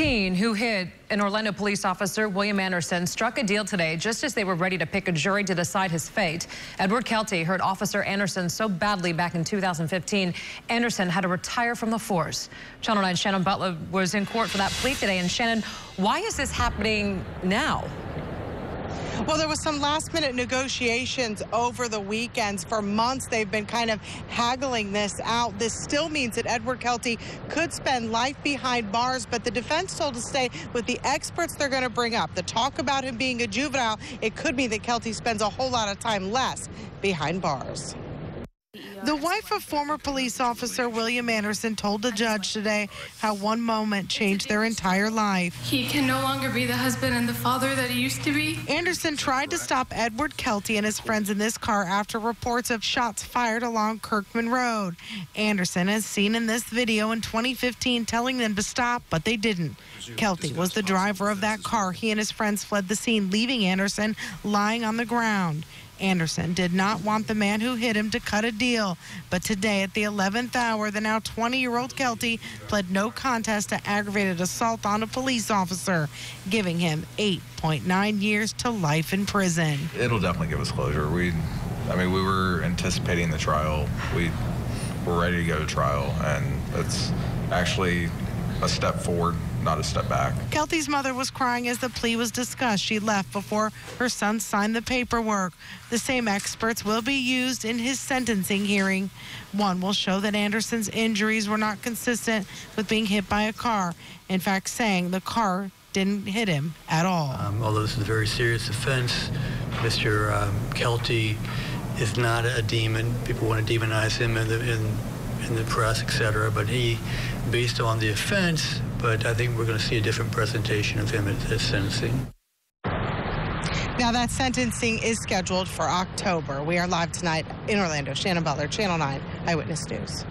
teen who hit an Orlando police officer, William Anderson, struck a deal today just as they were ready to pick a jury to decide his fate. Edward Kelty hurt Officer Anderson so badly back in 2015, Anderson had to retire from the force. Channel 9 Shannon Butler was in court for that plea today. And Shannon, why is this happening now? Well, there was some last minute negotiations over the weekends. For months, they've been kind of haggling this out. This still means that Edward Kelty could spend life behind bars, but the defense told us stay with the experts they're going to bring up. The talk about him being a juvenile, it could mean that Kelty spends a whole lot of time less behind bars. The wife of former police officer William Anderson told the judge today how one moment changed their entire life. He can no longer be the husband and the father that he used to be. Anderson tried to stop Edward Kelty and his friends in this car after reports of shots fired along Kirkman Road. Anderson is seen in this video in 2015 telling them to stop, but they didn't. Kelty was the driver of that car. He and his friends fled the scene, leaving Anderson lying on the ground. Anderson did not want the man who hit him to cut a deal, but today at the 11th hour, the now 20-year-old Kelty pled no contest to aggravated assault on a police officer, giving him 8.9 years to life in prison. It'll definitely give us closure. We, I mean, we were anticipating the trial. We were ready to go to trial, and it's actually a step forward, not a step back. Kelty's mother was crying as the plea was discussed. She left before her son signed the paperwork. The same experts will be used in his sentencing hearing. One will show that Anderson's injuries were not consistent with being hit by a car. In fact, saying the car didn't hit him at all. Um, although this is a very serious offense, Mr. Um, Kelty is not a demon. People want to demonize him in the, in, in the press, etc. But he, based on the offense, but I think we're going to see a different presentation of him at his sentencing. Now that sentencing is scheduled for October. We are live tonight in Orlando. Shannon Butler, Channel 9 Eyewitness News.